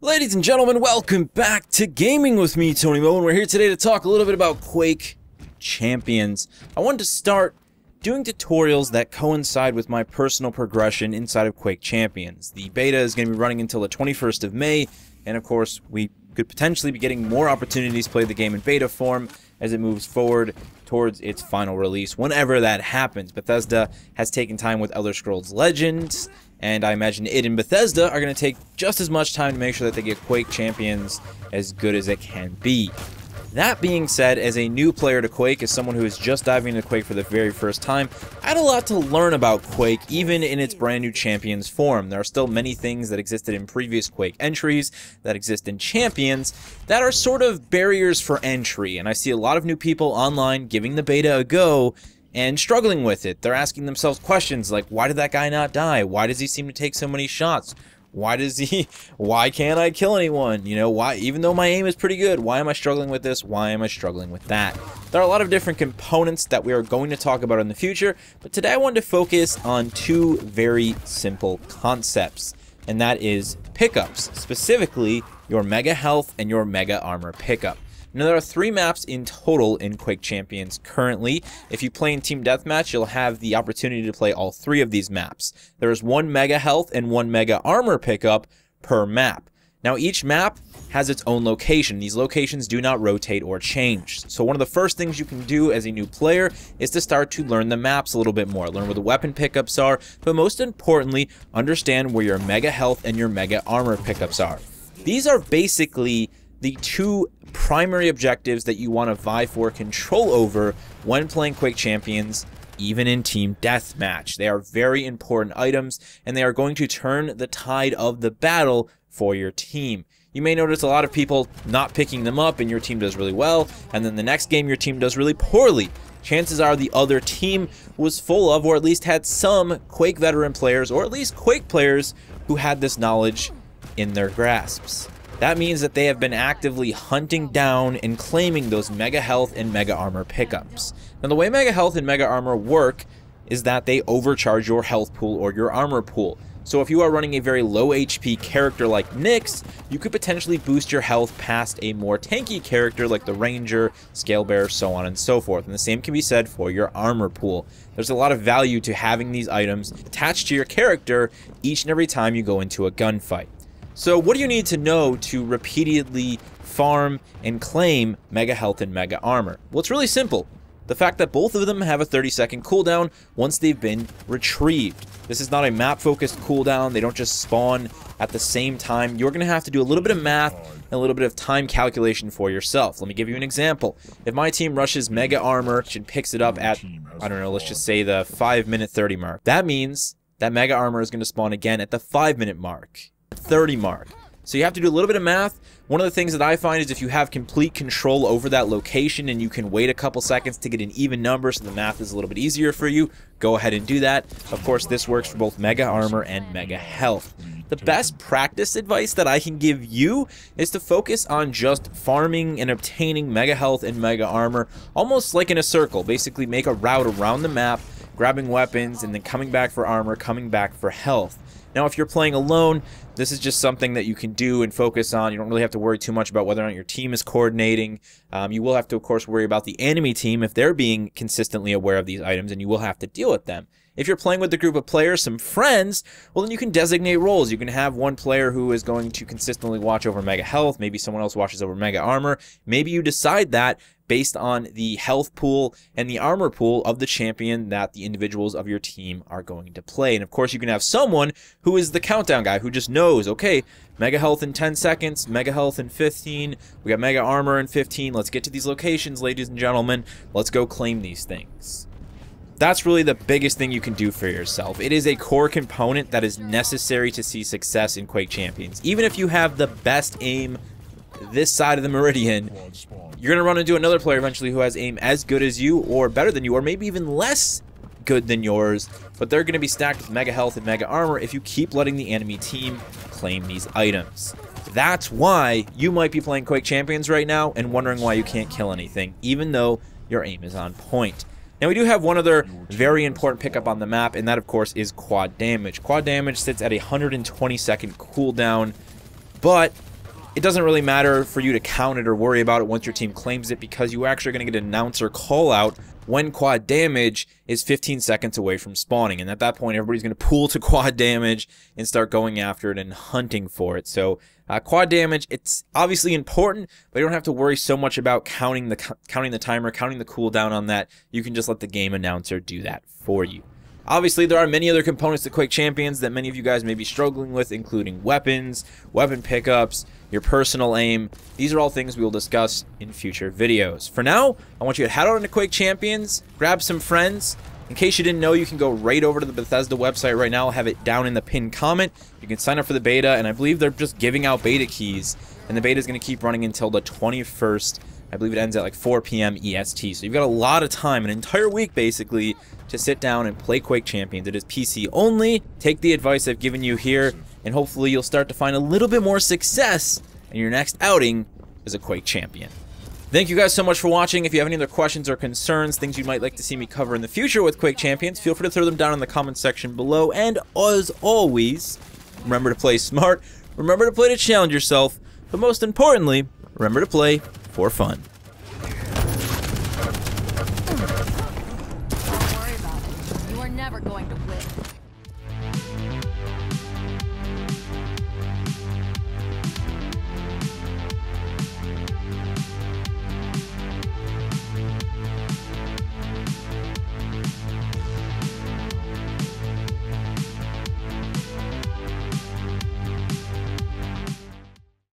Ladies and gentlemen, welcome back to Gaming with me, Tony Mo, and we're here today to talk a little bit about Quake Champions. I wanted to start doing tutorials that coincide with my personal progression inside of Quake Champions. The beta is going to be running until the 21st of May, and of course, we could potentially be getting more opportunities to play the game in beta form as it moves forward towards its final release, whenever that happens. Bethesda has taken time with Elder Scrolls Legends, and I imagine it and Bethesda are going to take just as much time to make sure that they get Quake Champions as good as it can be. That being said, as a new player to Quake, as someone who is just diving into Quake for the very first time, I had a lot to learn about Quake, even in its brand new Champions form. There are still many things that existed in previous Quake entries, that exist in Champions, that are sort of barriers for entry, and I see a lot of new people online giving the beta a go, and struggling with it. They're asking themselves questions like, why did that guy not die? Why does he seem to take so many shots? Why does he, why can't I kill anyone? You know, why, even though my aim is pretty good, why am I struggling with this? Why am I struggling with that? There are a lot of different components that we are going to talk about in the future, but today I wanted to focus on two very simple concepts, and that is pickups, specifically your Mega Health and your Mega Armor pickup. Now, there are three maps in total in Quake Champions currently. If you play in Team Deathmatch, you'll have the opportunity to play all three of these maps. There is one Mega Health and one Mega Armor pickup per map. Now, each map has its own location. These locations do not rotate or change. So one of the first things you can do as a new player is to start to learn the maps a little bit more. Learn where the weapon pickups are, but most importantly, understand where your Mega Health and your Mega Armor pickups are. These are basically the two primary objectives that you want to vie for control over when playing Quake Champions, even in Team Deathmatch. They are very important items, and they are going to turn the tide of the battle for your team. You may notice a lot of people not picking them up, and your team does really well, and then the next game your team does really poorly. Chances are the other team was full of, or at least had some, Quake veteran players, or at least Quake players who had this knowledge in their grasps. That means that they have been actively hunting down and claiming those Mega Health and Mega Armor pickups. Now the way Mega Health and Mega Armor work is that they overcharge your health pool or your armor pool. So if you are running a very low HP character like Nyx, you could potentially boost your health past a more tanky character like the Ranger, Scale Bearer, so on and so forth. And the same can be said for your armor pool. There's a lot of value to having these items attached to your character each and every time you go into a gunfight. So what do you need to know to repeatedly farm and claim Mega Health and Mega Armor? Well, it's really simple. The fact that both of them have a 30 second cooldown once they've been retrieved. This is not a map focused cooldown. They don't just spawn at the same time. You're going to have to do a little bit of math and a little bit of time calculation for yourself. Let me give you an example. If my team rushes Mega Armor and picks it up at, I don't know, let's just say the 5 minute 30 mark. That means that Mega Armor is going to spawn again at the 5 minute mark. 30 mark. So you have to do a little bit of math. One of the things that I find is if you have complete control over that location and you can wait a couple seconds to get an even number so the math is a little bit easier for you, go ahead and do that. Of course, this works for both Mega Armor and Mega Health. The best practice advice that I can give you is to focus on just farming and obtaining Mega Health and Mega Armor almost like in a circle. Basically make a route around the map, grabbing weapons, and then coming back for armor, coming back for health. Now, if you're playing alone, this is just something that you can do and focus on. You don't really have to worry too much about whether or not your team is coordinating. Um, you will have to, of course, worry about the enemy team if they're being consistently aware of these items, and you will have to deal with them. If you're playing with a group of players, some friends, well, then you can designate roles. You can have one player who is going to consistently watch over Mega Health. Maybe someone else watches over Mega Armor. Maybe you decide that based on the health pool and the armor pool of the champion that the individuals of your team are going to play. And of course, you can have someone who is the countdown guy who just knows, okay, Mega Health in 10 seconds, Mega Health in 15, we got Mega Armor in 15. Let's get to these locations, ladies and gentlemen. Let's go claim these things. That's really the biggest thing you can do for yourself. It is a core component that is necessary to see success in Quake Champions. Even if you have the best aim this side of the Meridian, you're going to run into another player eventually who has aim as good as you or better than you or maybe even less good than yours, but they're going to be stacked with Mega Health and Mega Armor if you keep letting the enemy team claim these items. That's why you might be playing Quake Champions right now and wondering why you can't kill anything, even though your aim is on point. Now we do have one other very important pickup on the map, and that of course is quad damage. Quad damage sits at a 120 second cooldown, but it doesn't really matter for you to count it or worry about it once your team claims it because you are actually going to get an announcer call out when quad damage is 15 seconds away from spawning. And at that point, everybody's going to pool to quad damage and start going after it and hunting for it. So uh, quad damage, it's obviously important, but you don't have to worry so much about counting the counting the timer, counting the cooldown on that. You can just let the game announcer do that for you. Obviously, there are many other components to Quake Champions that many of you guys may be struggling with, including weapons, weapon pickups, your personal aim. These are all things we will discuss in future videos. For now, I want you to head out into Quake Champions, grab some friends. In case you didn't know, you can go right over to the Bethesda website right now. I'll have it down in the pinned comment. You can sign up for the beta, and I believe they're just giving out beta keys. And the beta is going to keep running until the 21st I believe it ends at like 4 p.m. EST. So you've got a lot of time, an entire week basically, to sit down and play Quake Champions. It is PC only. Take the advice I've given you here, and hopefully you'll start to find a little bit more success in your next outing as a Quake champion. Thank you guys so much for watching. If you have any other questions or concerns, things you might like to see me cover in the future with Quake Champions, feel free to throw them down in the comments section below. And as always, remember to play smart, remember to play to challenge yourself, but most importantly, remember to play for fun. Don't worry about it. You are never going to win.